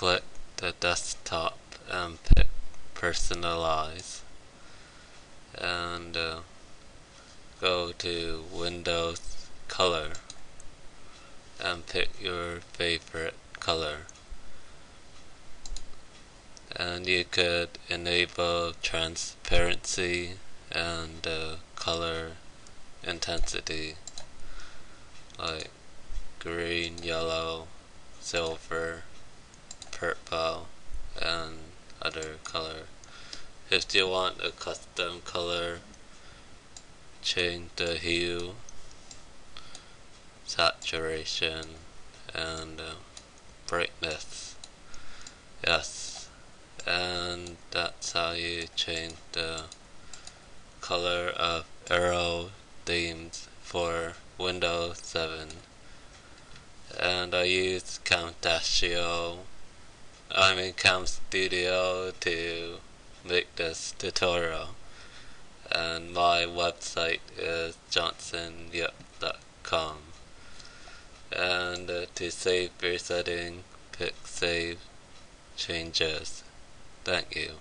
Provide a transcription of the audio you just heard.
the desktop and pick personalize. And uh, go to Windows color and pick your favorite color. And you could enable transparency and uh, color intensity like green, yellow, silver, purple and other color. If you want a custom color, change the hue, saturation and uh, brightness. Yes, and that's how you change the color of Aero themes for Windows 7 and I use Camtasia I mean Cam Studio to make this tutorial. And my website is johnsonyip.com and uh, to save your setting pick save changes. Thank you